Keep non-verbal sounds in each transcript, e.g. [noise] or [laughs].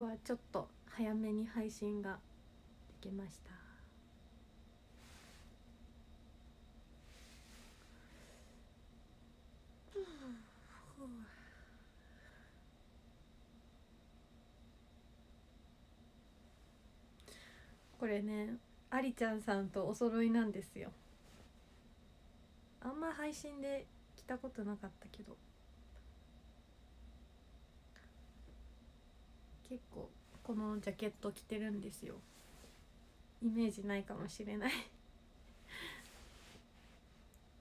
はちょっと早めに配信ができました。これねありちゃんさんとお揃いなんですよ。あんま配信で着たことなかったけど。結構このジャケット着てるんですよ。イメージないかもしれない。[laughs]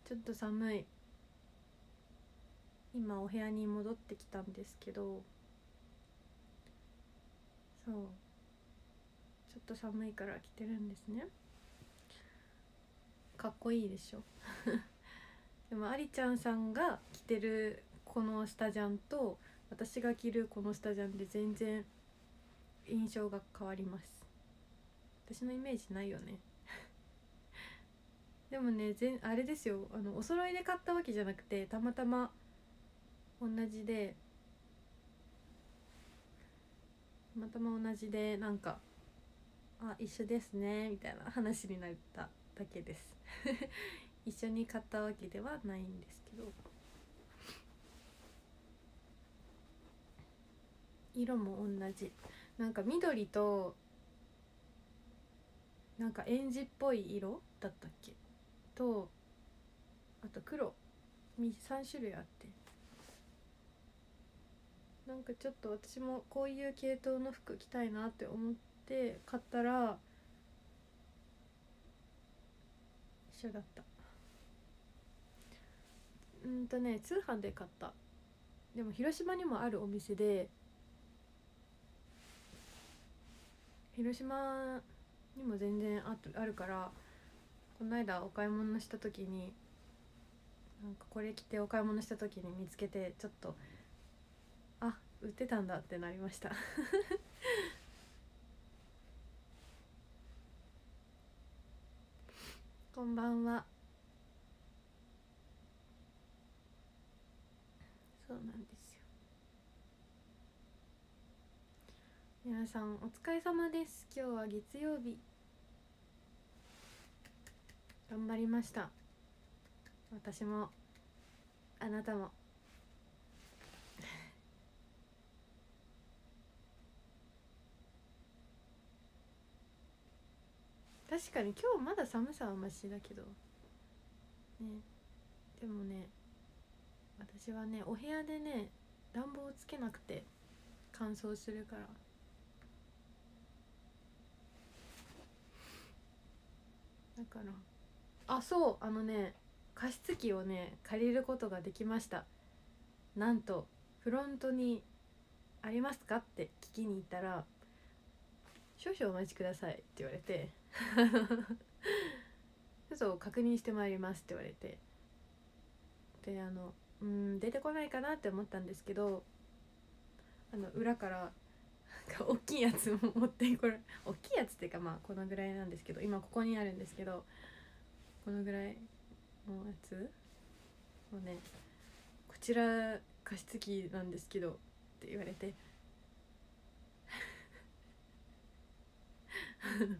ちょっと寒い。今お部屋に戻ってきたんですけど。そう。ちょっと寒いから着てるんですね。かっこいいでしょ。[laughs] でもありちゃんさんが着てるこのスタジャンと私が着るこのスタジャンで全然印象が変わります。私のイメージないよね。[laughs] でもね全あれですよ。あのお揃いで買ったわけじゃなくてたまたま同じでたまたま同じでなんかあ一緒ですねみたいな話になっただけです。[laughs] 一緒に買ったわけではないんですけど。色も同じ。なんか緑となんかエンジっぽい色だったっけ？とあと黒。3種類あって。なんかちょっと私もこういう系統の服着たいなって思って買ったら一緒だった。うんとね通販で買った。でも広島にもあるお店で広島にも全然ああるからこの間お買い物した時になんかこれ着てお買い物した時に見つけてちょっとあ売ってたんだってなりました。[laughs] こんばんは。そうなんですよ皆さんお疲れ様です。今日は月曜日。頑張りました。私も。あなたも。確かに今日まだ寒さはマシだけど。ね。でもね。私はねお部屋でね暖房つけなくて乾燥するから。だから。あそうあのね加湿器をね借りることができました。なんとフロントに「ありますか?」って聞きに行ったら「少々お待ちください」って言われて。ちょっと確認してまいりますって言われて。であのうん出てこないかなって思ったんですけどあの裏から大きいやつも持ってこれ大きいやつっていうかまあこのぐらいなんですけど今ここにあるんですけどこのぐらいのやつをねこちら加湿器なんですけどって言われて [laughs]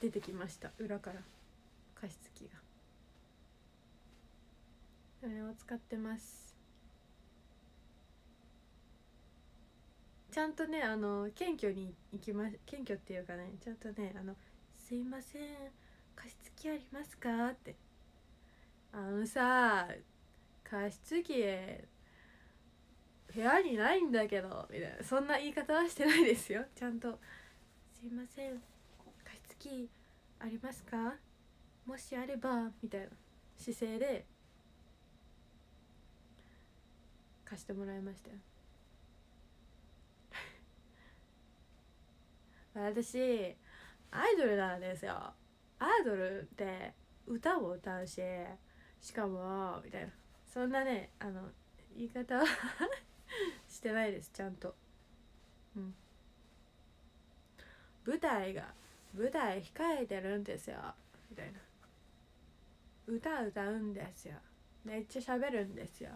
出てきました裏から加湿器が。それを使ってます。ちゃんとねあの謙虚に行きま謙虚っていうかねちゃんとねあの「すいません加湿器ありますか?」って「あのさ加湿器部屋にないんだけど」みたいな。そんな言い方はしてないですよ。ちゃんと「すいません加湿器ありますかもしあれば」みたいな。姿勢で貸してもらいましたよ。私アイドルなんですよ。アイドルって歌を歌うししかもみたいな。そんなねあの言い方は [laughs] してないですちゃんと。うん。舞台が舞台控えてるんですよ。みたいな。歌歌うんですよ。めっちゃ喋るんですよ。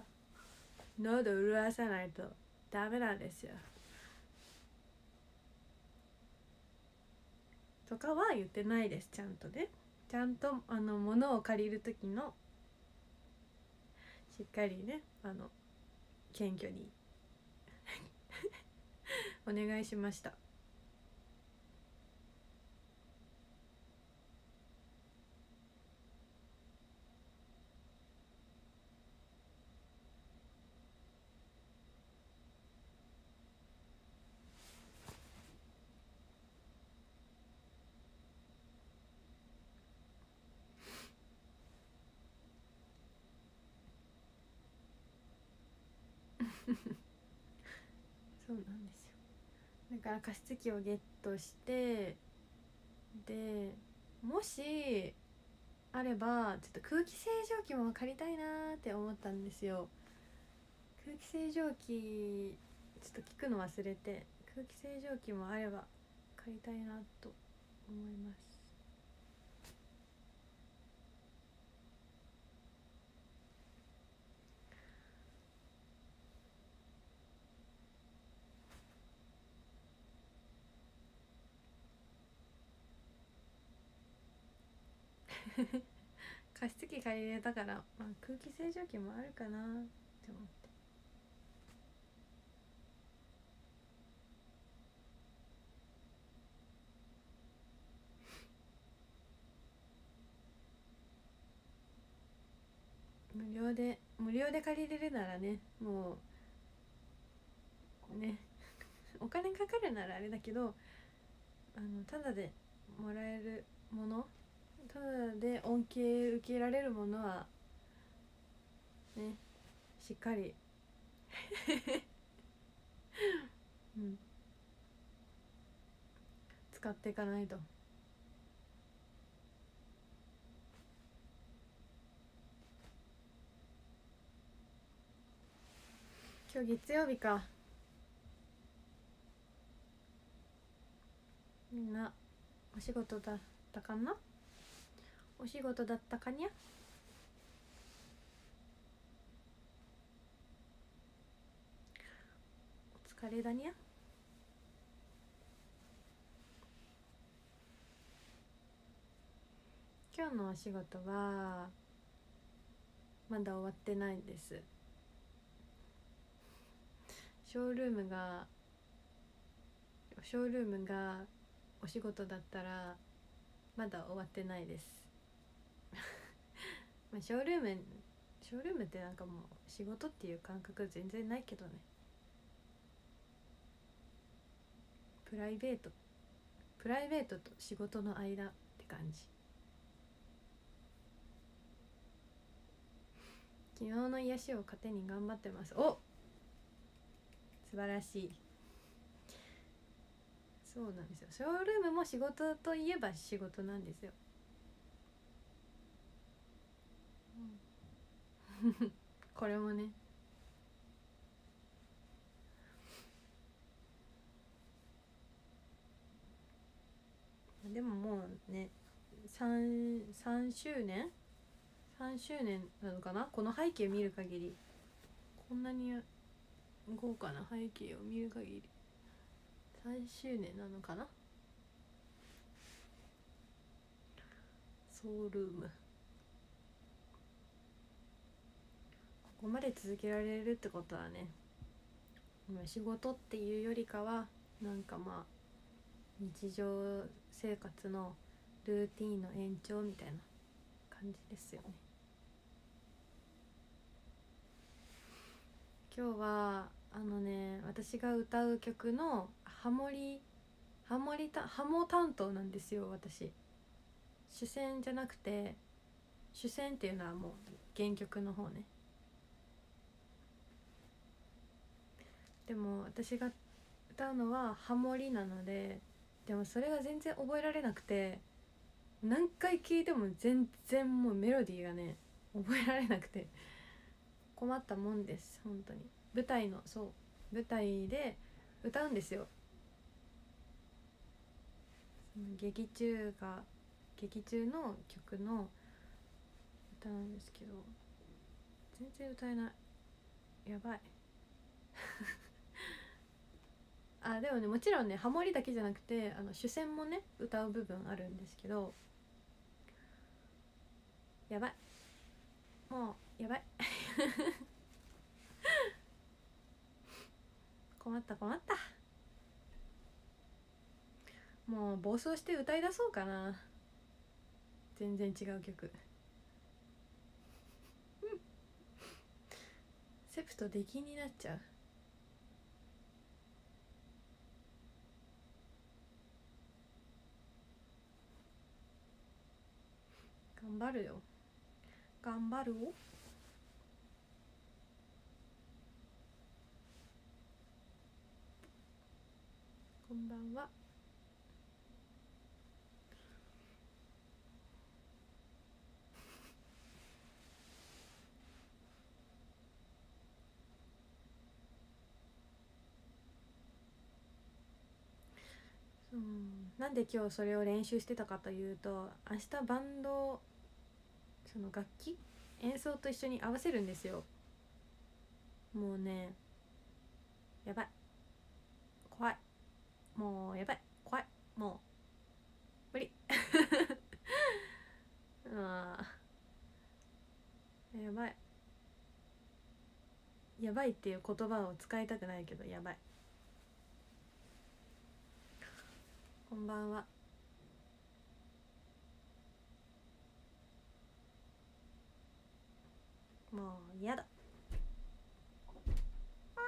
喉潤わさないとダメなんですよ。とかは言ってないですちゃんとね。ちゃんとあの物を借りる時のしっかりねあの謙虚に。[laughs] お願いしました。そうなんですよ。だから加湿器をゲットしてでもしあればちょっと空気清浄機も借りたいなーって思ったんですよ。空気清浄機ちょっと聞くの忘れて空気清浄機もあれば借りたいなと思います。[laughs] 加湿器借りれたから、まあ、空気清浄機もあるかなって思って。無料で無料で借りれるならねもうね [laughs] お金かかるならあれだけどあのただでもらえるものただで恩恵受けられるものはねしっかり。[laughs] うん。使っていかないと。今日月曜日か。みんなお仕事だったかな？お仕事だったかにゃ？お疲れだにゃ？今日のお仕事はまだ終わってないです。ショールームがショールームがお仕事だったらまだ終わってないです。まあショールームショールームってなんかもう仕事っていう感覚全然ないけどね。プライベートプライベートと仕事の間って感じ。昨日の癒しを糧に頑張ってます。お素晴らしい。そうなんですよ。ショールームも仕事といえば仕事なんですよ、うん [laughs] これもね。でももうね 3, 3周年？3周年なのかな？この背景見る限り。こんなに豪華な？背景を見る限り。3周年なのかな？ソウルーム。ここまで続けられるってことはねまあ仕事っていうよりかはなんかまあ日常生活のルーティンの延長みたいな感じですよね。今日はあのね私が歌う曲のハモリハモリたハモ担当なんですよ私。主戦じゃなくて主戦っていうのはもう原曲の方ね。でも私が歌うのはハモリなのででもそれが全然覚えられなくて何回聴いても全然もうメロディーがね覚えられなくて困ったもんです本当に。舞台のそう舞台で歌うんですよ。劇中が劇中の曲の歌なんですけど全然歌えない。やばい。[laughs] あでもねもちろんねハモリだけじゃなくてあの主戦もね歌う部分あるんですけどやばい。もうやばい。[laughs] 困った困った。もう暴走して歌い出そうかな。全然違う曲。セプト出禁になっちゃう。頑張るよ。頑張るよ。こんばんは。うん。なんで今日それを練習してたかというと明日バンドその楽器演奏と一緒に合わせるんですよ。もうねやばい。怖い。もうやばい。怖い。もう。無理。[laughs] あやばい。やばいっていう言葉を使いたくないけどやばい。こんばんは。もう嫌だ。あ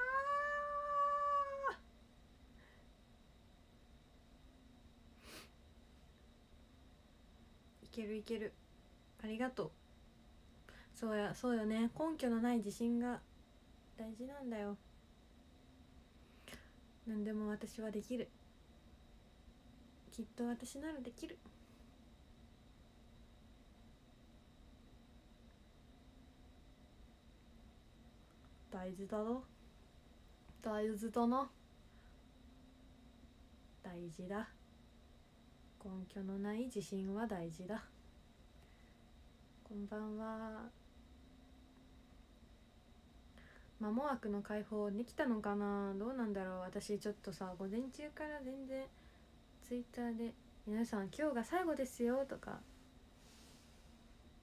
ー。いけるいける。ありがとう。そうやそうよね。根拠のない自信が大事なんだよ。何でも私はできる。きっと私ならできる。大事だろ？大事だな。大事だ。根拠のない自信は大事だ。こんばんは。間も枠の解放できたのかな？どうなんだろう？私ちょっとさ午前中から全然ツイッターで「皆さん今日が最後ですよ」とか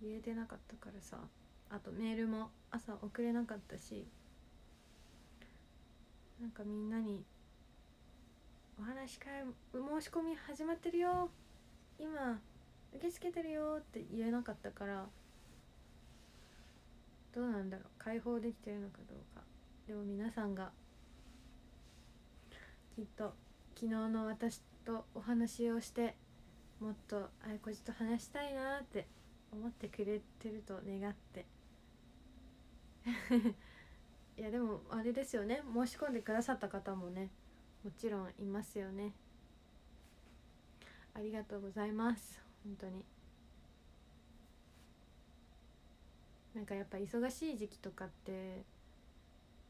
言えてなかったからさあとメールも朝送れなかったしなんかみんなに「お話し会申し込み始まってるよ今受け付けてるよ」って言えなかったからどうなんだろう解放できてるのかどうか。でも皆さんがきっと昨日の私とお話をしてもっとあいこじと話したいなって思ってくれてると願っていやでもあれですよね。申し込んでくださった方もねもちろんいますよね。ありがとうございます。本当に。なんかやっぱ忙しい時期とかって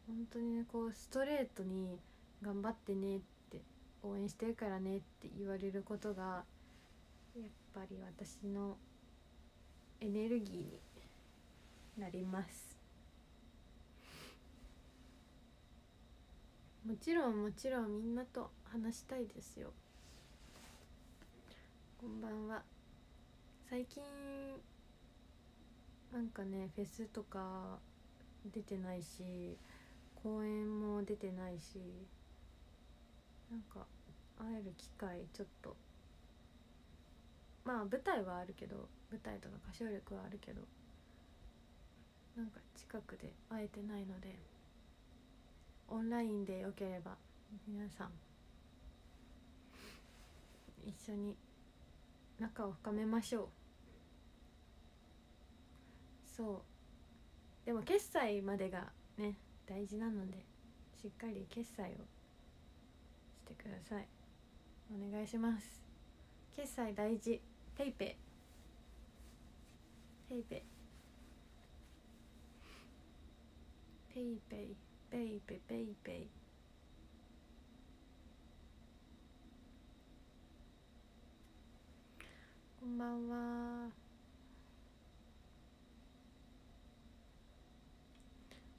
本当にねこうストレートに「頑張ってね」って「応援してるからね」って言われることがやっぱり私のエネルギーになります。もちろんもちろんみんなと話したいですよ。こんばんは。最近なんかねフェスとか出てないし公演も出てないしなんか会える機会ちょっと。まあ舞台はあるけど舞台とか歌唱力はあるけどなんか近くで会えてないので。オンラインでよければ皆さん一緒に仲を深めましょう。そう。でも決済までがね大事なのでしっかり決済をしてください。お願いします。決済大事。ペイペイ。ペイペペイペイ。こんばんは。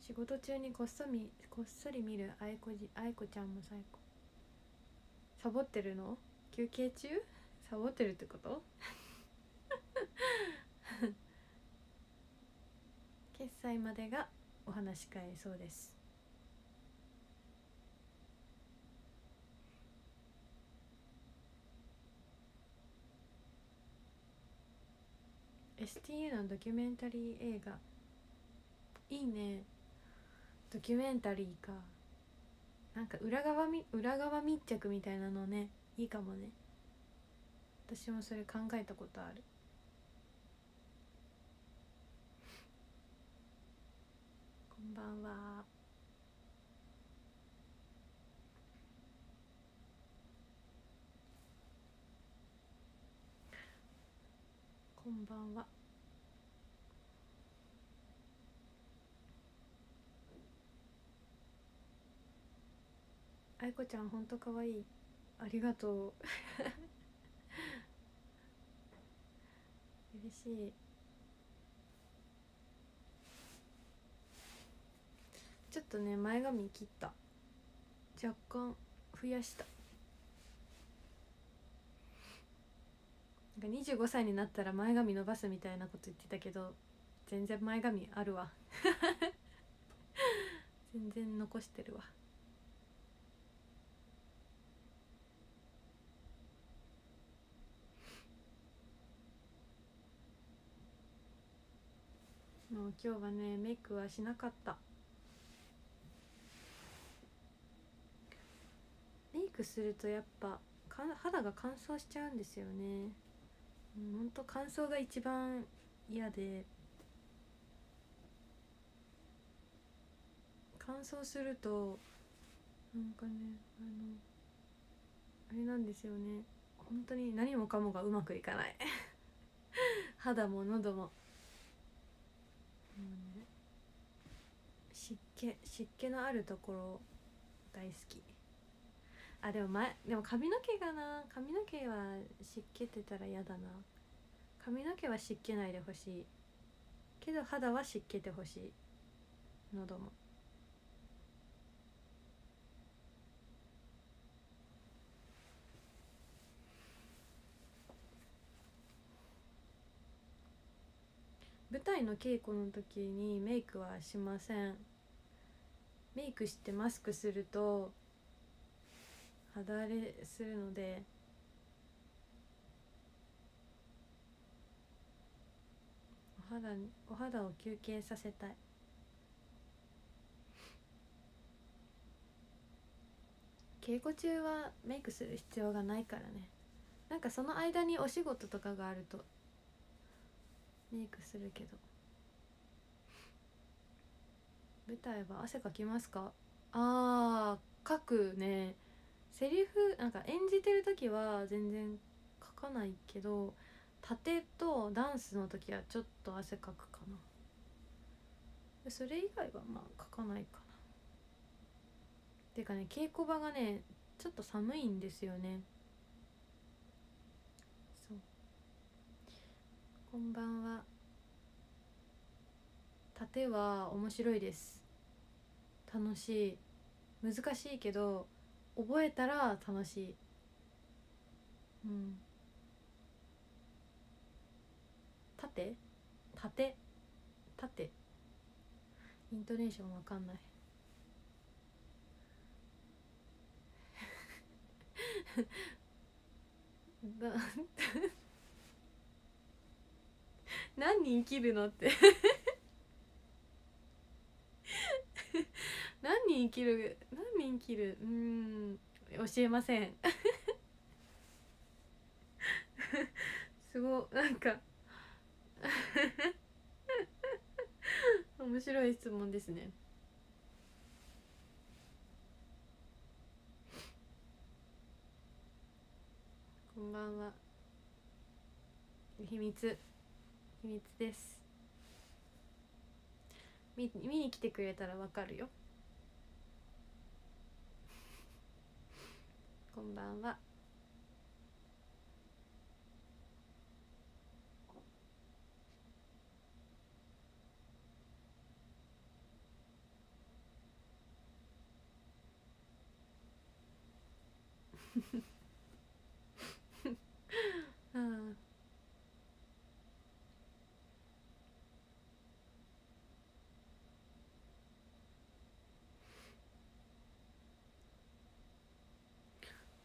仕事中にこっそりこっそり見るあいこじあいこちゃんも最高。サボってるの？休憩中？サボってるってこと？[laughs] 決済までがお話し会そうです。STU のドキュメンタリー映画。いいね。ドキュメンタリーか。なんか裏側み裏側密着みたいなのね。いいかもね。私もそれ考えたことある。こんばんは。こんばんは。あいこちゃんほんとかわい。いありがとう。[laughs] 嬉しい。ちょっとね前髪切った。若干増やした。なんか25歳になったら前髪伸ばすみたいなこと言ってたけど全然前髪あるわ。[laughs] 全然残してるわ。もう今日はねメイクはしなかった。メイクするとやっぱか肌が乾燥しちゃうんですよね。ほんと乾燥が一番嫌で。乾燥するとなんかねあのあれなんですよね。本当に何もかもがうまくいかない。[laughs] 肌も喉も。湿気湿気のあるところ大好き。あでも前でも髪の毛がな。髪の毛は湿気ってたら嫌だな。髪の毛は湿気ないでほしい。けど肌は湿気てほしい。喉も。舞台の稽古の時にメイクはしません。メイクしてマスクすると肌荒れするのでお肌お肌を休憩させたい。稽古中はメイクする必要がないからね。なんかその間にお仕事とかがあるとメイクするけど。舞台は汗かきますか？あー書くね。セリフなんか演じてる時は全然書かないけど盾とダンスの時はちょっと汗かくかな。それ以外はまあ書かないかな。っていうかね稽古場がねちょっと寒いんですよねそうこんばんは。盾は面白いです。楽しい。難しいけど覚えたら楽しい。うん。盾盾盾イントネーションわかんない。だ [laughs] 何人切るのって。[laughs] 何人切る何人切る？うん教えません。[laughs] すごなんか。[laughs] 面白い質問ですね。こんばんは。秘密。秘密です。見見に来てくれたらわかるよ。[laughs] こんばんは。う [laughs] ん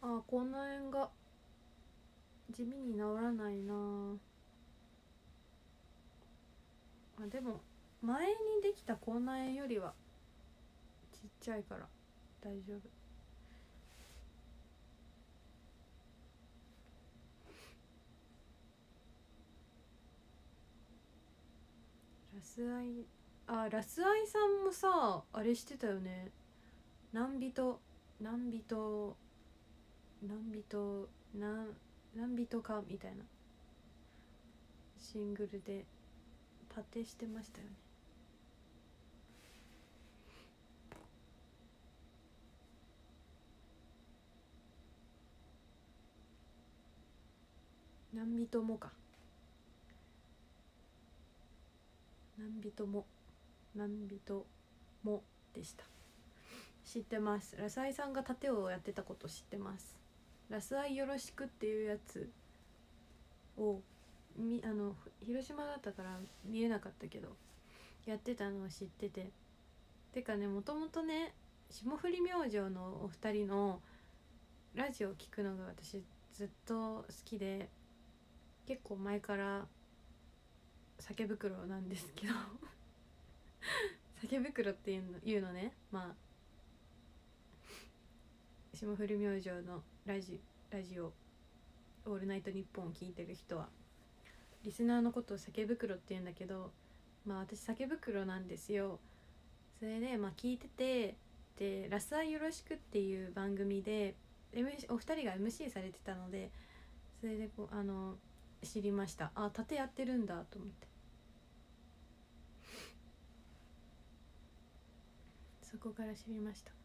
ああこんな辺が地味に治らないな。あでも前にできた口内炎よりはちっちゃいから大丈夫。ラスアイあラスアイさんもさあれしてたよね。何人何人何人何何人かみたいな。シングルでパテしてましたよね。何人もか。何人も何人もでした。知ってます。ラスアイさんが盾をやってたこと知ってます。ラスアイよろしくっていうやつをみあの広島だったから見えなかったけどやってたのを知ってて。てかねもともとね霜降り明星のお二人のラジオを聞くのが私ずっと好きで結構前から酒袋なんですけど [laughs] 酒袋っていうの言うのね。まあ霜降り明星のラジラジオ「オールナイトニッポン」を聞いてる人はリスナーのことを酒袋って言うんだけどまあ私酒袋なんですよ。それでまあ聞いててで「ラスアイよろしく」っていう番組で MC お二人が MC されてたのでそれでこうあの知りました。あ盾やってるんだと思って。そこから知りました。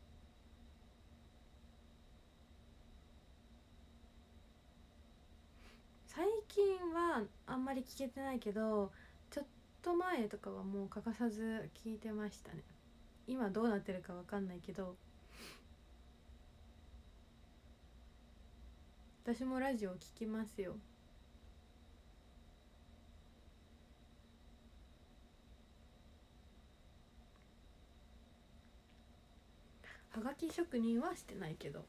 最近はあんまり聞けてないけどちょっと前とかはもう欠かさず聞いてましたね。今どうなってるかわかんないけど。私もラジオ聞きますよ。はがき職人はしてないけど。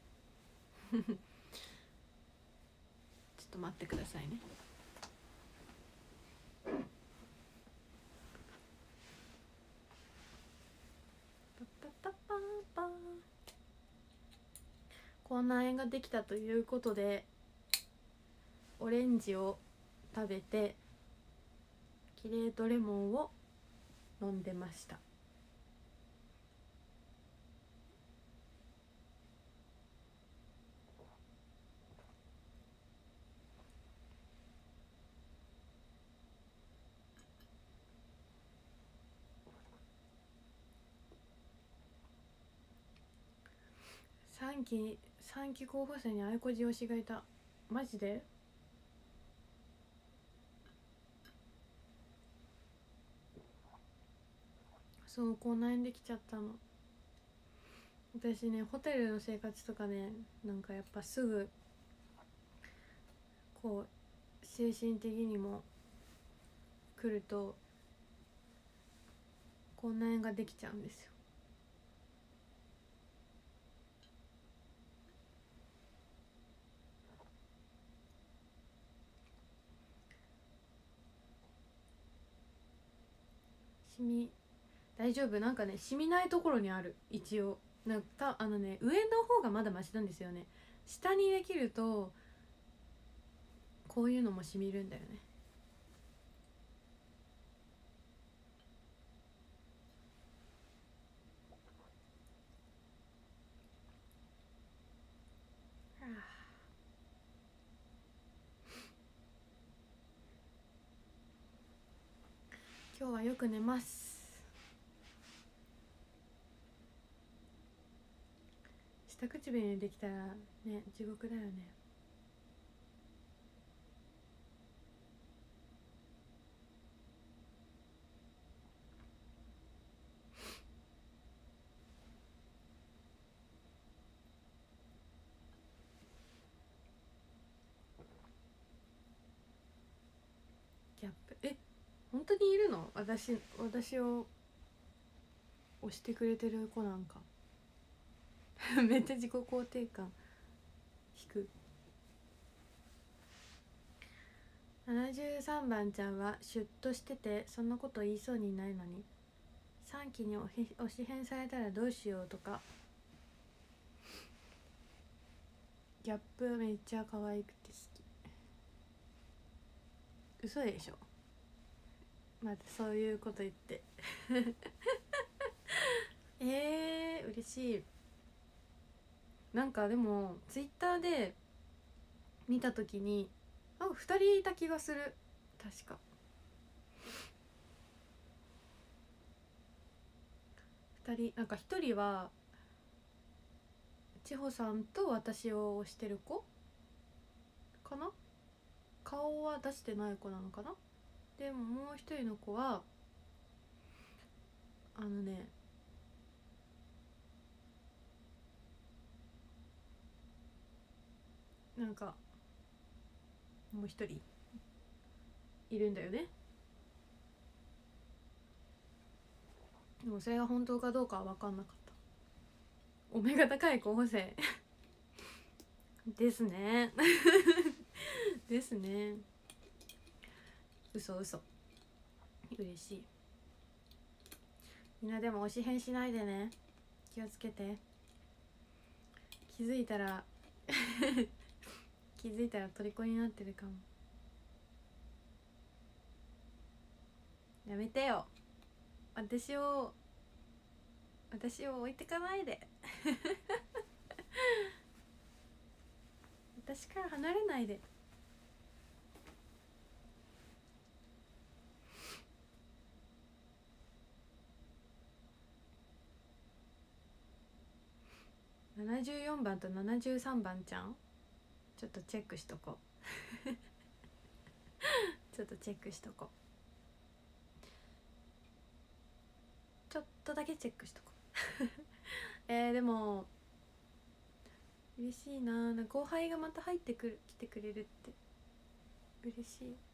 っと待ってくださいね。パパパパーパー口内炎ができたということでオレンジを食べてキレートレモンを飲んでました。3期3期候補生にあいこじ推しがいた。マジで？そう口内炎できちゃったの。私ねホテルの生活とかねなんかやっぱすぐこう精神的にも来ると口内炎ができちゃうんですよ。シミ大丈夫？なんかねシミないところにある。一応。なんかあのね上の方がまだマシなんですよね。下にできるとこういうのもしみるんだよね。今日はよく寝ます。下唇にできたらね地獄だよね。いるの？私私を押してくれてる子なんか。[laughs] めっちゃ自己肯定感。低く。73番ちゃんはシュッとしててそんなこと言いそうにないのに。3期におし変されたらどうしようとか。ギャップめっちゃ可愛くて好き。嘘でしょ？またそういうこと言って。[laughs] えー、嬉しい。なんかでもツイッターで見た時にあ2人いた気がする。確か。2人なんか1人は千穂さんと私を推してる子かな？顔は出してない子なのかな？でももう一人の子はあのねなんかもう一人いるんだよね。でもそれが本当かどうかは分かんなかった。お目が高い候補生。[laughs] ですね。[laughs] ですね。嘘嘘。嬉しい。みんなでも推し変しないでね。気をつけて。気づいたら [laughs] 気づいたら虜になってるかも。やめてよ。私を私を置いてかないで。[laughs] 私から離れないで。74番と73番ちゃん？ちょっとチェックしとこう。[laughs] ちょっとチェックしとこう。ちょっとだけチェックしとこう。[laughs] えー、でも嬉しいな後輩がまた入ってくる来てくれるって。嬉しい。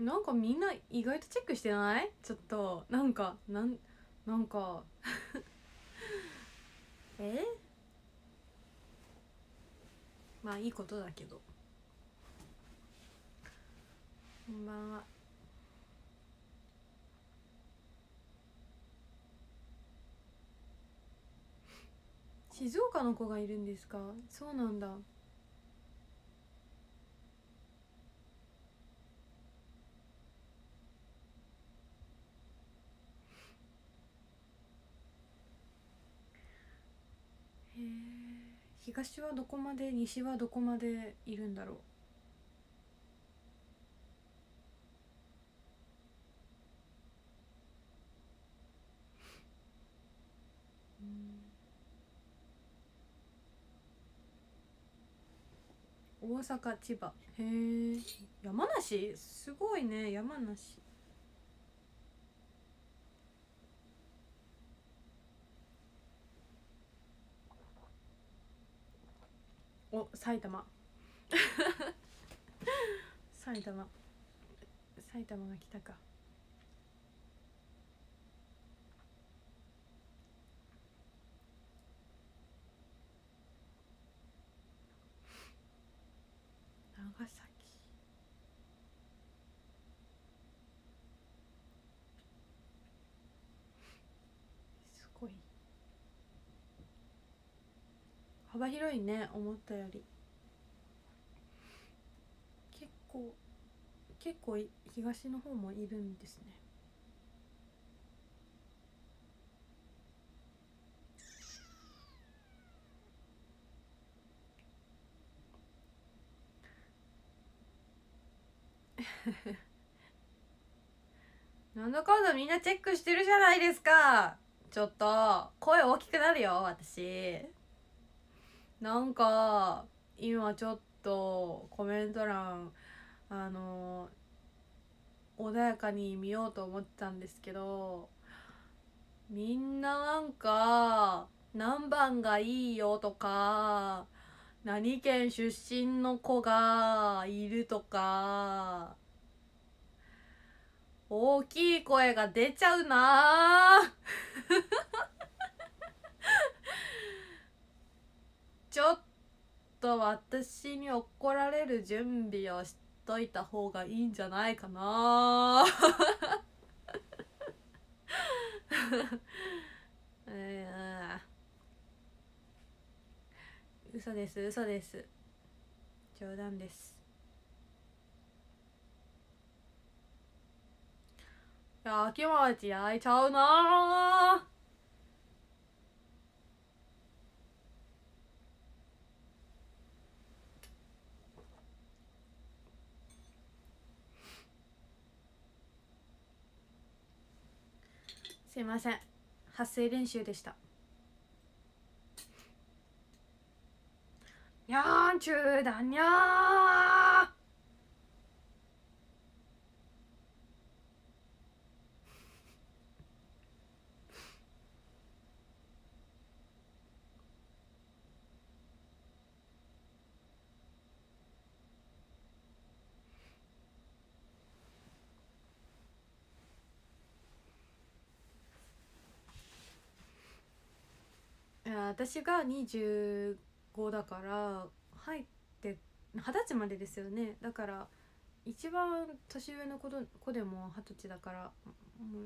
なんかみんな意外とチェックしてない？ちょっとなんかなんなんか。[laughs] え？まあいいことだけど。こんばんは静岡の子がいるんですか？そうなんだ。東はどこまで西はどこまでいるんだろう？大阪千葉。へえ山梨？すごいね山梨。お埼玉。[laughs] 埼玉。埼玉が来たか。幅広いね思ったより。結構結構東の方もいるんですね。なんだかんだみんなチェックしてるじゃないですか。ちょっと声大きくなるよ私。なんか今ちょっとコメント欄あの穏やかに見ようと思ってたんですけどみんななんか何番がいいよとか何県出身の子がいるとか大きい声が出ちゃうなちょっと私に怒られる準備をしといた方がいいんじゃないかな。[laughs] 嘘です嘘です。冗談です。焼き餅焼いちゃうなすいません。発声練習でした。にゃーんちゅうだにゃー私が25だから入って二十歳までですよねだから一番年上の子ど子でも二十歳だからも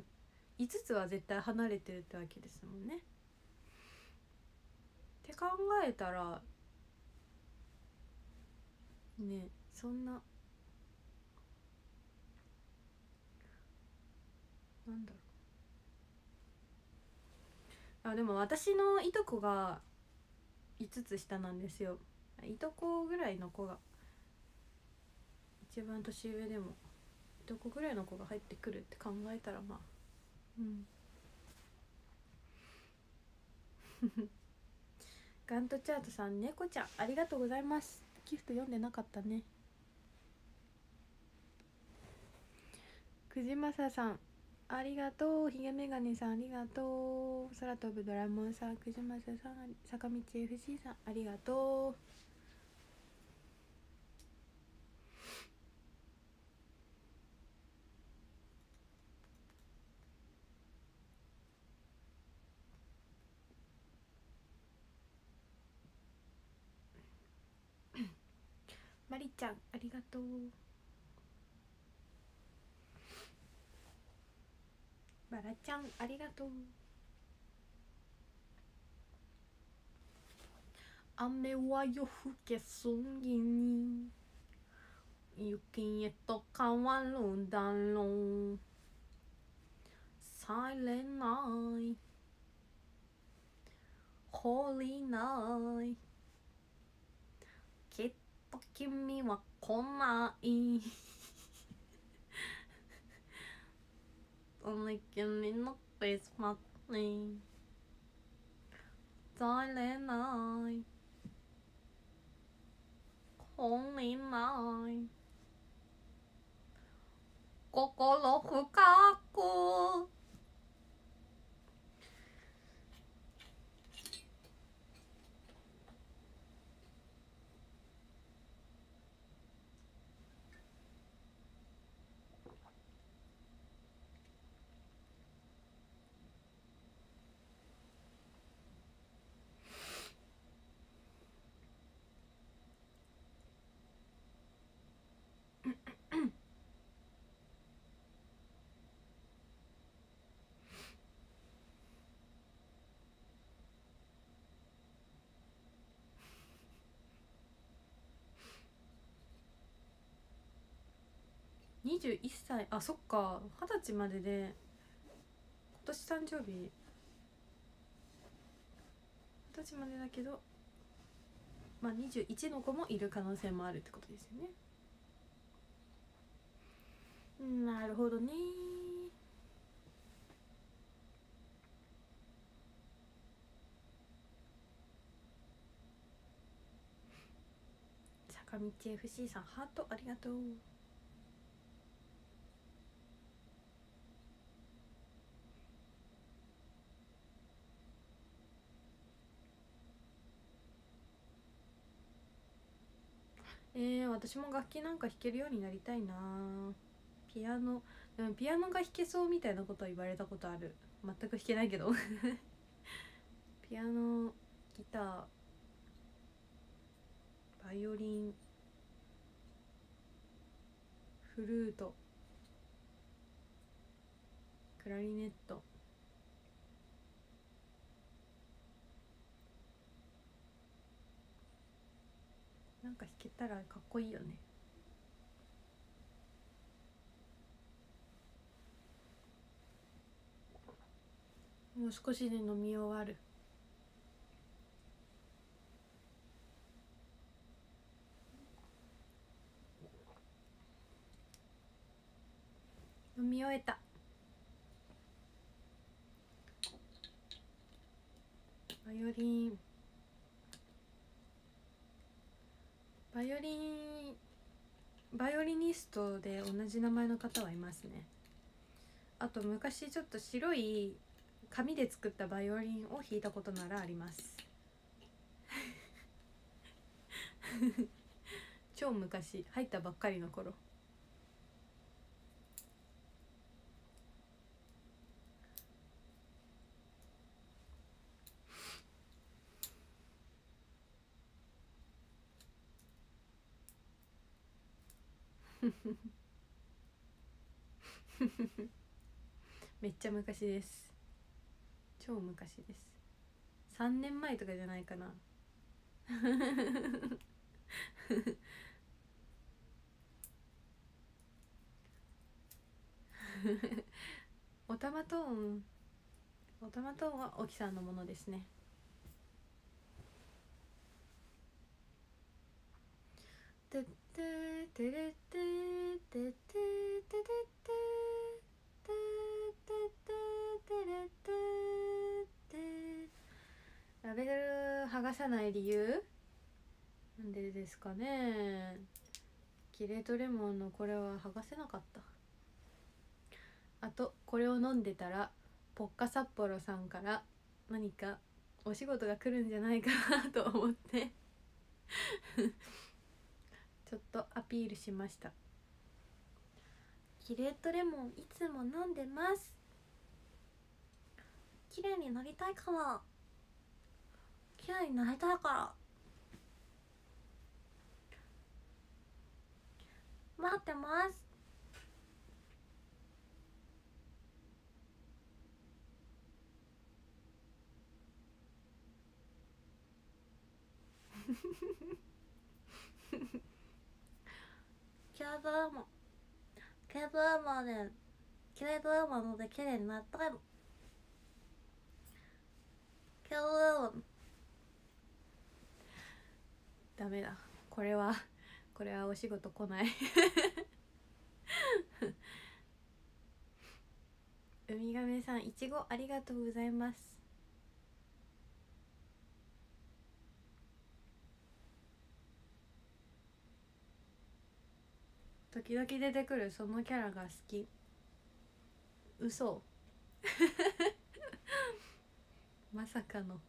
う5つは絶対離れてるってわけですもんね。って考えたらねそんななんだろうあでも私のいとこが5つ下なんですよ。いとこぐらいの子が一番年上でもいとこぐらいの子が入ってくるって考えたらまあうん。[laughs] ガントチャートさん猫ちゃんありがとうございます。ギフト読んでなかったね。くじまささんありがとう。ひげメガネさんありがとう。空飛ぶドラえもんさんくじまささん坂道 FC さんありがとう。まりちゃんありがとう。バラちゃんありがとう。雨は夜更けすぎに。雪へと変わるだろう。されない。懲りない。きっと君は来ない。Only give me no Christmas に在れない本にない心深く21歳。あそっか。二十歳までで。今年誕生日。二十歳までだけど。まあ21の子もいる可能性もあるってことですよね。なるほどね。坂道 FC さんハートありがとう。えー、私も楽器なんか弾けるようになりたいな。ピアノ。でもピアノが弾けそうみたいなことは言われたことある。全く弾けないけど。[laughs] ピアノギター。バイオリン。フルート。クラリネット。なんか弾けたらかっこいいよね。もう少しで飲み終わる。飲み終えた。バイオリン。バイオリンバイオリニストで同じ名前の方はいますね。あと昔ちょっと白い紙で作ったバイオリンを弾いたことならあります。[laughs] 超昔入ったばっかりの頃。[laughs] めっちゃ昔です。超昔です。3年前とかじゃないかな。おたまトーンおたまトーンは沖さんのものですね。てっててれててててててラベル剥がさない理由なんでですかね。キレートレモンのこれは剥がせなかった。あとこれを飲んでたらポッカ札幌さんから何かお仕事が来るんじゃないかなと思って。ちょっとアピールしました。キレートレモンいつも飲んでます。綺麗になりたいから。綺麗になりたいから。待ってます。[laughs] キャドラマキャドラマでキレドラマので綺麗になったいのキャドラマダメだ。これはこれはお仕事来ない。[laughs] ウミガメさんいちごありがとうございます時々出てくるそのキャラが好き。嘘。[laughs] まさかの。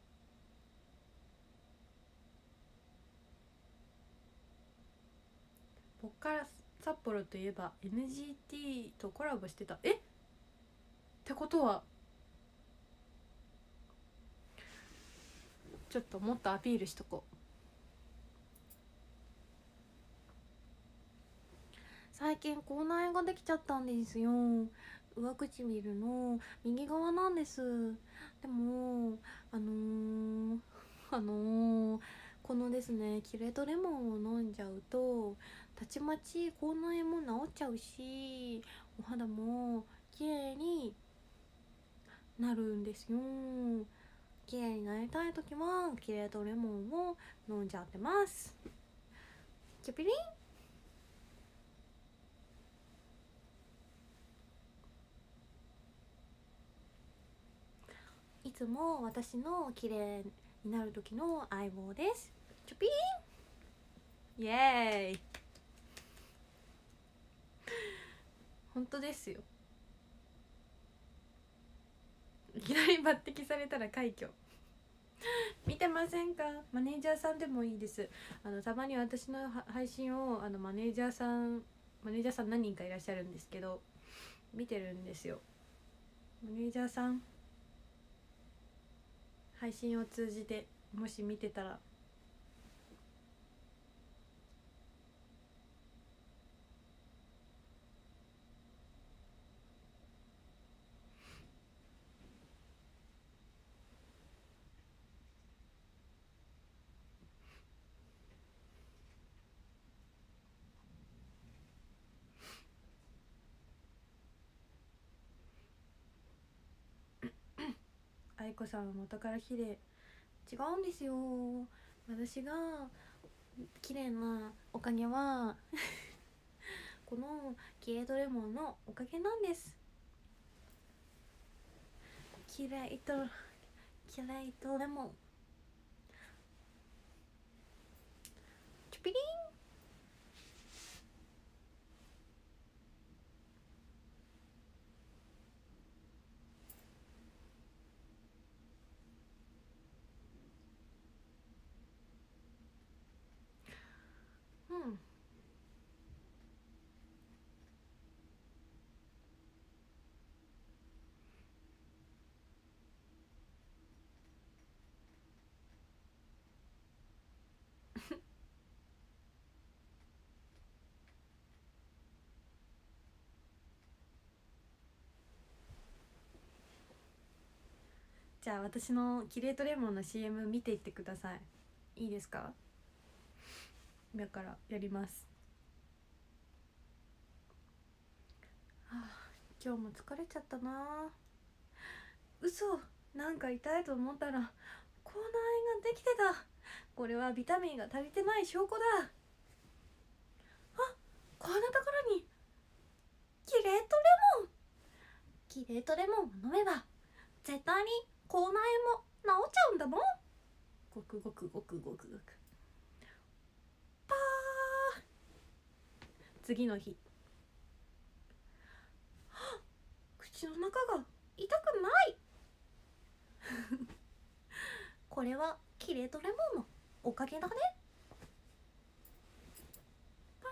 ポッカラ札幌といえば NGT とコラボしてた。え？ってことは。ちょっともっとアピールしとこう。最近口内炎ができちゃったんですよ。上唇の右側なんです。でもあのー、[laughs] あのー、このですねキレートレモンを飲んじゃうとたちまち口内炎も治っちゃうしお肌も綺麗になるんですよ。綺麗になりたい時はキレートレモンを飲んじゃってます。キュピリン。いつも私の綺麗になる時の相棒です。チョピー。ンイエーイ。本当ですよ。いきなり抜擢されたら快挙。見てませんか？マネージャーさんでもいいです。あのたまに私の配信をあのマネージャーさんマネージャーさん何人かいらっしゃるんですけど見てるんですよ。マネージャーさん。配信を通じてもし見てたら愛子さんは元から綺麗。違うんですよ。私が綺麗なおかげは [laughs] このキレドレモンのおかげなんです。キレイとキレイとレモンチュピリンうんじゃあ私のキレートレモンの CM 見ていってください。いいですか？だからやります。はあ今日も疲れちゃったな。嘘！なんか痛いと思ったら口内炎ができてた。これはビタミンが足りてない証拠だ。あこんなところにキレートレモン。キレートレモンを飲めば絶対に口内炎も治っちゃうんだもん。ごくごくごくごくごく。パー。次の日。[gasps] 口の中が痛くない。[laughs] これはキレートレモンのおかげだね。パ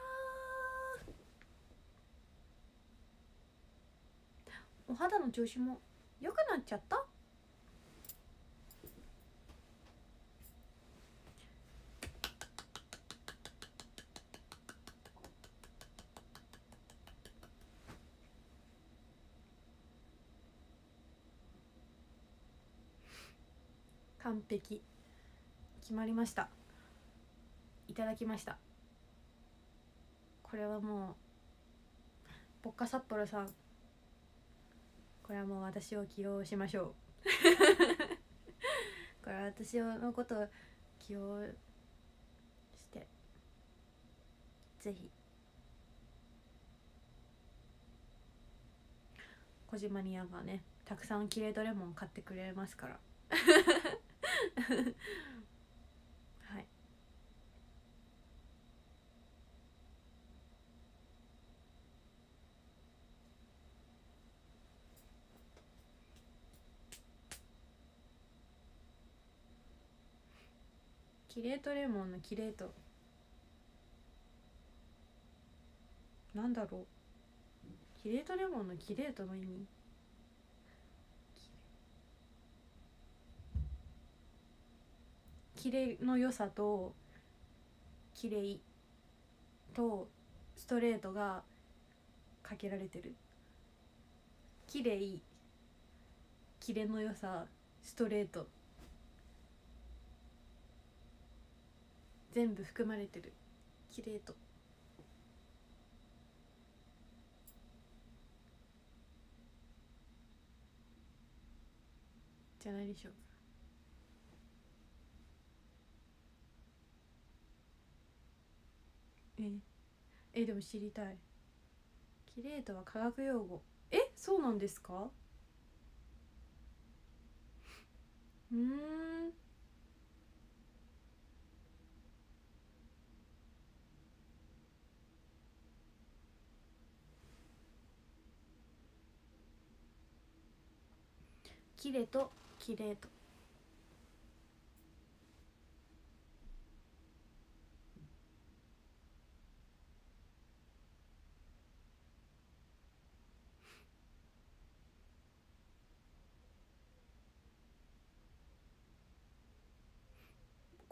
ー。お肌の調子も良くなっちゃった完璧。決まりました。いただきました。これはもうポッカ札幌さん。これはもう私を起用しましょう。[laughs] これは私のことを起用してぜひ。小島にやがねたくさんキレートレモン買ってくれますから。[laughs] はい。キレートレモンのキレート。なんだろう。キレートレモンのキレートの意味？キレの良さとキレイとストレートがかけられてる。キレイキレの良さストレート。全部含まれてる。キレートじゃないでしょうかええでも知りたい。キレートは科学用語。えそうなんですか？うん。キレとキレと。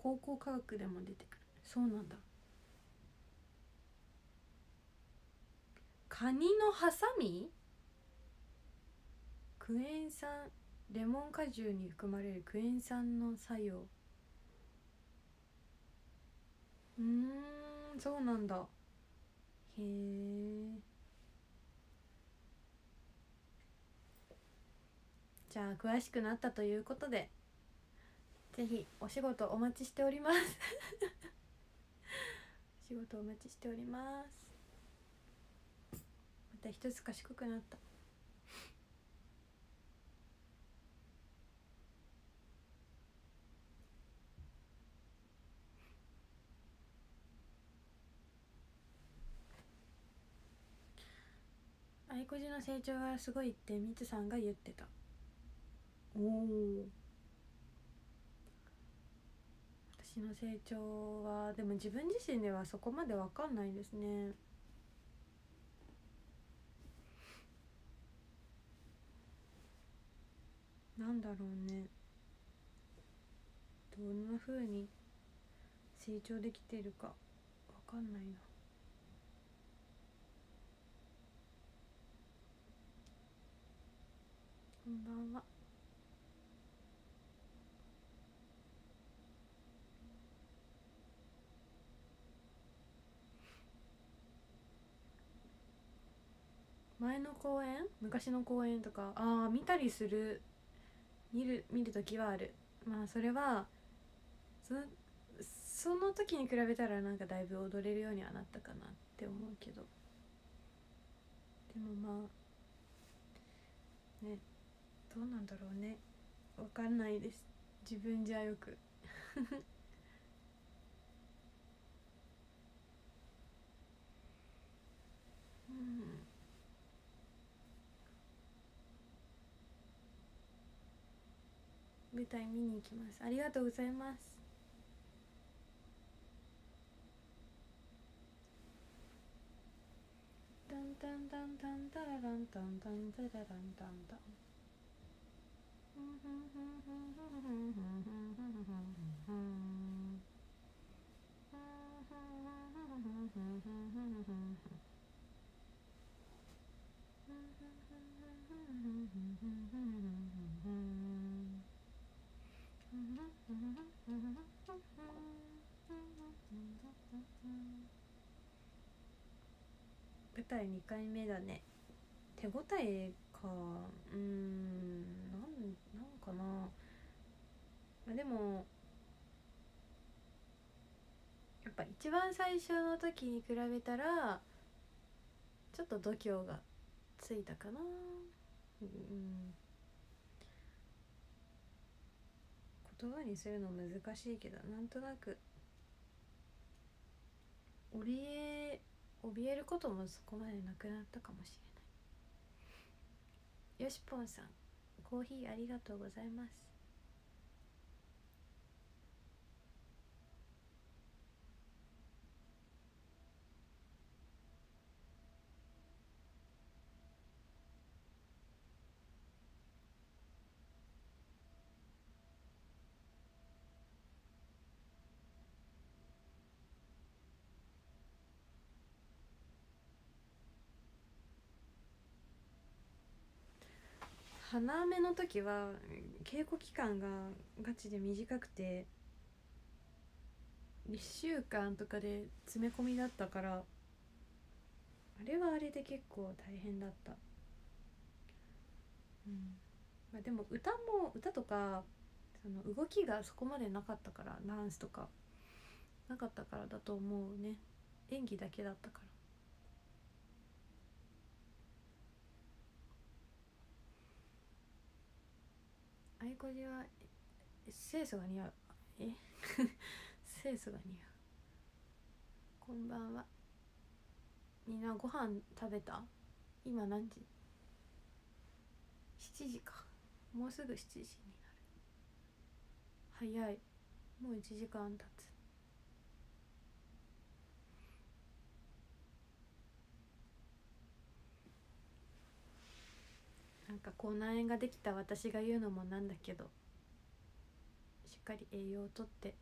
高校科学でも出てくる。そうなんだ。カニのハサミ？クエン酸レモン果汁に含まれるクエン酸の作用。うんそうなんだ。へえじゃあ詳しくなったということで。ぜひお仕事お待ちしております。[laughs] お仕事お待ちしております。また一つ賢くなった。愛子寺の成長がすごいってみつさんが言ってた。おお私の成長はでも自分自身ではそこまで分かんないですね。なんだろうね。どんな風に成長できてるか分かんないな。こんばんは。前の公演昔の公演とか？ああ見たりする。見る見る時はある。まあそれはそのその時に比べたらなんかだいぶ踊れるようにはなったかなって思うけど。でもまあねどうなんだろうね。わかんないです。自分じゃよく。う [laughs] ん舞台見に行きます。ありがとうございます。タンタンタンタンタラランタンタンタラランタンタン [laughs] 舞台2回目だね。手応えか。うんなんなんかな。あでもやっぱ一番最初の時に比べたらちょっと度胸がついたかな。うん。言葉にするの難しいけどなんとなく怯え怯えることもそこまでなくなったかもしれない。よしぽんさんコーヒーありがとうございます。花芽の時は稽古期間がガチで短くて1週間とかで詰め込みだったからあれはあれで結構大変だった。うん。まあでも歌も歌とかその動きがそこまでなかったからダンスとかなかったからだと思うね。演技だけだったから。アイコジは清楚が似合う。え？[laughs] 清楚が似合う。こんばんは。みんなご飯食べた？今何時？7時か。もうすぐ7時になる。早い。もう1時間経つ。なんか口内炎ができた私が言うのもなんだけどしっかり栄養をとって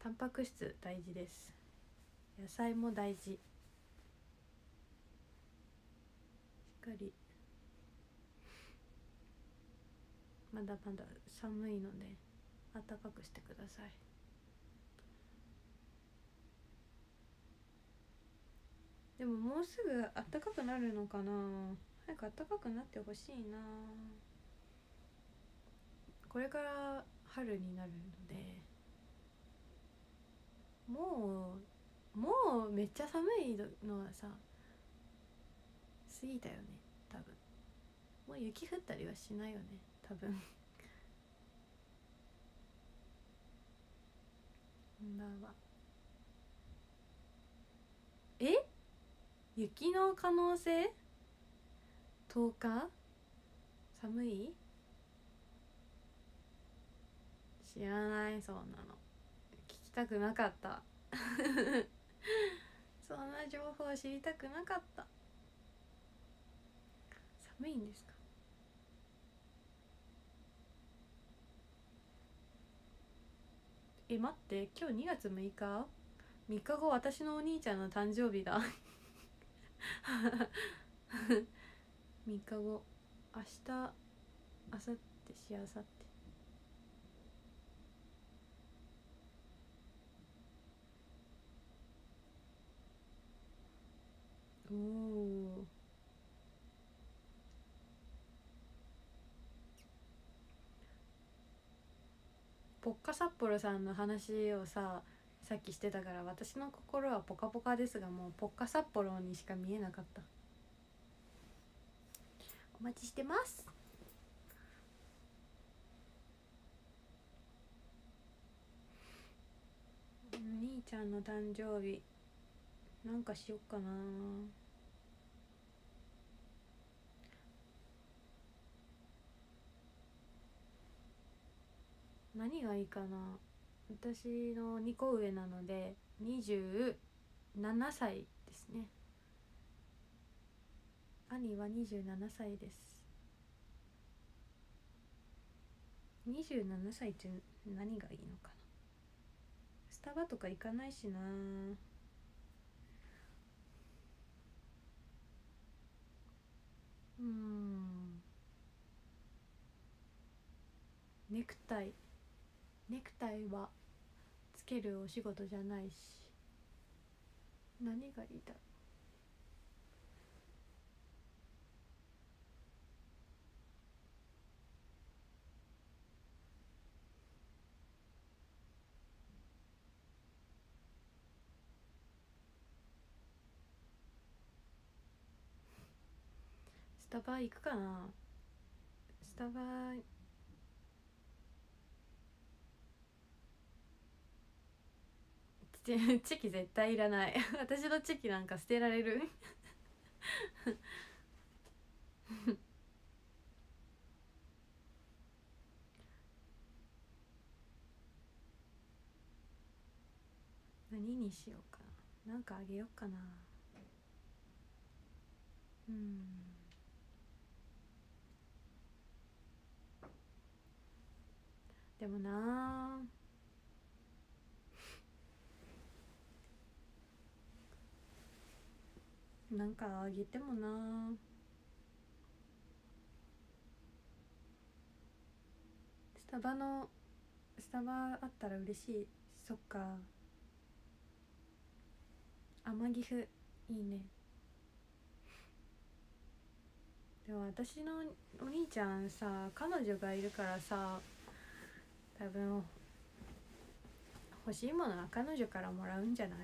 タンパク質大事です。野菜も大事。しっかりまだまだ寒いので暖かくしてください。でももうすぐ暖かくなるのかな。早く暖かくなってほしいな。これから春になるのでもうもうめっちゃ寒いのはさ過ぎたよね多分。もう雪降ったりはしないよね多分。[laughs] こんばんはえ？雪の可能性？10日？寒い？知らないそんなの。聞きたくなかった。[laughs] そんな情報知りたくなかった。寒いんですか？え待って今日2月6日？3日後私のお兄ちゃんの誕生日だ。3日後。明日明後日しあさって。おおポッカ札幌さんの話をささっきしてたから私の心はポカポカですがもうポッカ札幌にしか見えなかった。お待ちしてます。お兄ちゃんの誕生日なんかしよっかな。何がいいかな。私の2個上なので27歳ですね。兄は27歳です。27歳って何がいいのかな？スタバとか行かないしな。うん。ネクタイ。ネクタイはつけるお仕事じゃないし。何がいいだろうタバ行くかな。スタバチチキ絶対いらない。[laughs] 私のチェキなんか捨てられる。[laughs] 何にしようかな。なんかあげようかな。うん。でもな。なんかあげてもな。スタバのスタバあったら嬉しい。そっか。天岐阜いいね。でも私のお兄ちゃんさ彼女がいるからさ多分欲しいものは彼女からもらうんじゃない？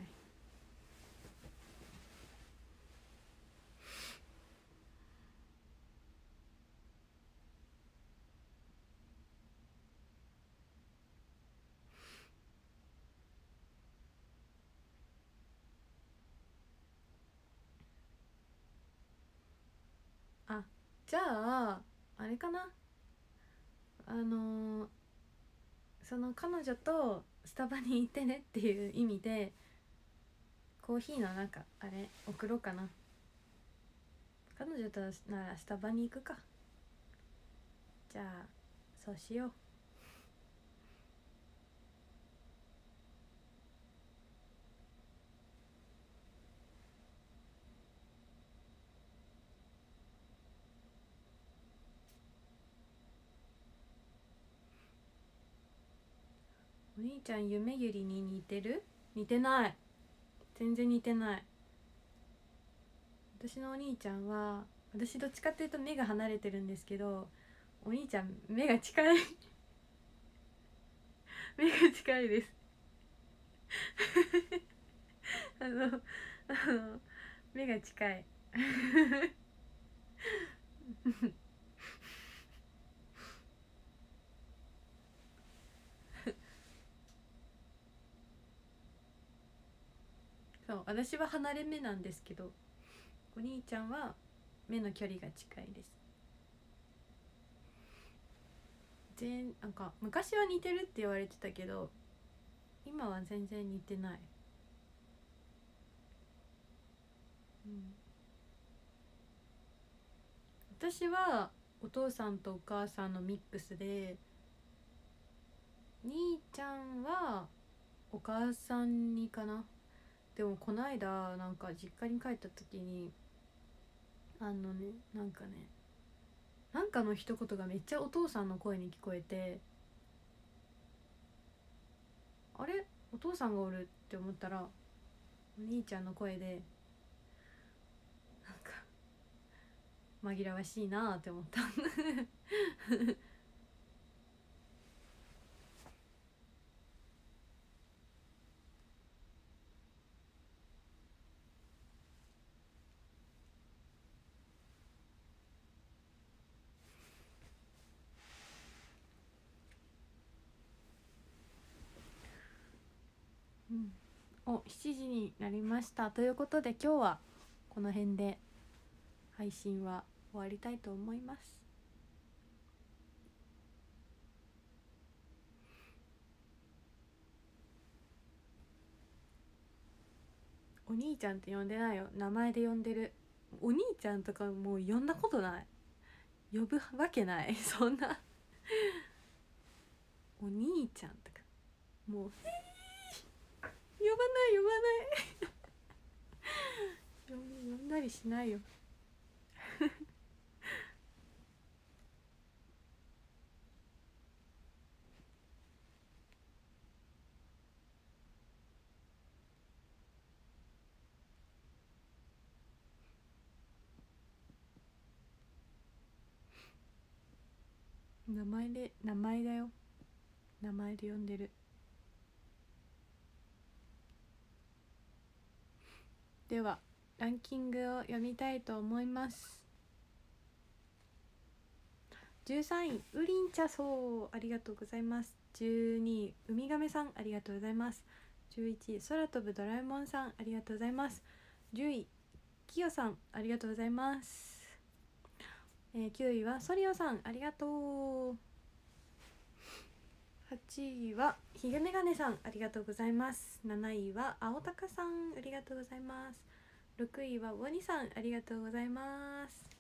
あじゃああれかな？あのーその彼女とスタバに行ってねっていう意味でコーヒーのなんかあれ送ろうかな。彼女とならスタバに行くか。じゃあそうしよう。お兄ちゃん夢ゆりに似てる？似てない。全然似てない。私のお兄ちゃんは私どっちかっていうと目が離れてるんですけどお兄ちゃん目が近い。[laughs] 目が近いです。[laughs] あのあの目が近い。[laughs] そう私は離れ目なんですけどお兄ちゃんは目の距離が近いです。全なんか昔は似てるって言われてたけど今は全然似てない、うん、私はお父さんとお母さんのミックスで兄ちゃんはお母さんにかな。でもこの間なんか実家に帰った時にあのねなんかねなんかの一言がめっちゃお父さんの声に聞こえてあれ？お父さんがおるって思ったらお兄ちゃんの声でなんか紛らわしいなって思ったうんお7時になりました。ということで今日はこの辺で配信は終わりたいと思います。お兄ちゃんって呼んでないよ。名前で呼んでる。お兄ちゃんとかもう呼んだことない。呼ぶわけない。[laughs] そんな。お兄ちゃんとか。もう呼ばない呼ばない。[laughs] 呼んだりしないよ。名前で名前だよ。名前で呼んでる。ではランキングを読みたいと思います。13位ウリンチャソありがとうございます。12位ウミガメさんありがとうございます。11位空飛ぶドラえもんさんありがとうございます。10位キヨさんありがとうございます、えー、9位はソリオさんありがとう。8位はひげメガネさんありがとうございます。7位は青鷹さんありがとうございます。6位はウォニさんありがとうございます。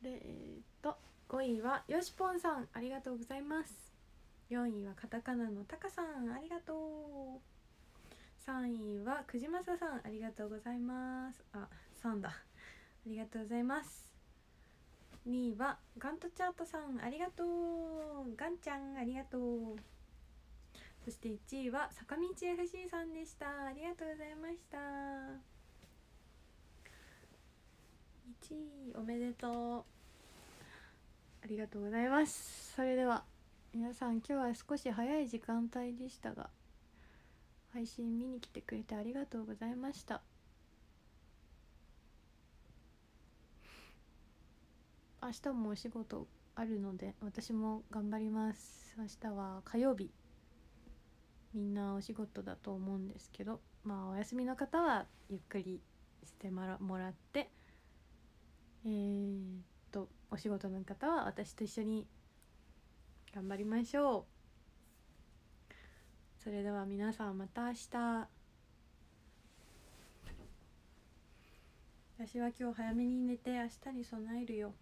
でえー、っと5位はよしぽんさんありがとうございます。4位はカタカナのタカさんありがとう。3位はくじまささんありがとうございます。あ3だ。ありがとうございます。2位はガントチャートさんありがとう。ガンちゃんありがとう。そして1位は坂道 FC さんでした。ありがとうございました。1位おめでとう。ありがとうございます。それでは皆さん今日は少し早い時間帯でしたが配信見に来てくれてありがとうございました。明日もお仕事あるので私も頑張ります。明日は火曜日。みんなお仕事だと思うんですけどまあお休みの方はゆっくりしてもらって、えー、っとお仕事の方は私と一緒に頑張りましょう。それでは皆さんまた明日。私は今日早めに寝て明日に備えるよ。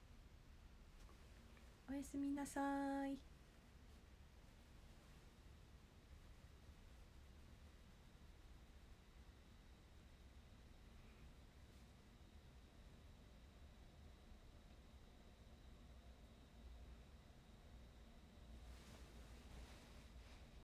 おやすみなさい。